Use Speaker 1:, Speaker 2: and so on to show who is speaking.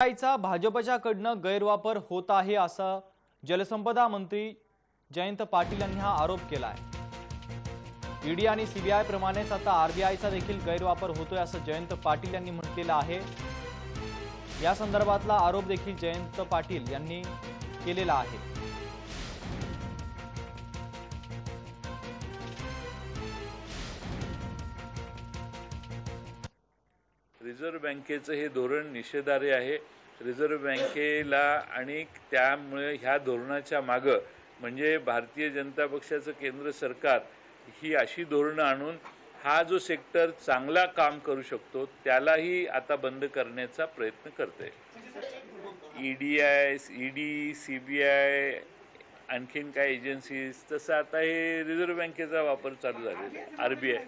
Speaker 1: भाजपच्या भाजपच्याकडनं गैरवापर होत आहे असं जलसंपदा मंत्री जयंत पाटील यांनी हा आरोप केला आहे ईडी आणि सीबीआय प्रमाणेच आता आरबीआयचा देखील गैरवापर होतोय असं जयंत पाटील यांनी म्हटलेलं आहे. या संदर्भातला आरोप देखील जयंत पाटील यांनी केलेला आहे.
Speaker 2: रिझर्व्ह बँकेचं हे धोरण निषेधार्ह आहे. रिझर्व्ह बँकेला आणि त्यामुळे ह्या धोरणाच्या मागं म्हणजे भारतीय जनता पक्षाचं केंद्र सरकार ही अशी धोरणं आणून हा जो सेक्टर चांगला काम करू शकतो त्यालाही आता बंद करण्याचा प्रयत्न करते E D I E D C B I आणखीन काय एजन्सीज तसं आता हे रिझर्व्ह बँकेचा वापर चालू झालेला आहे आर बी आय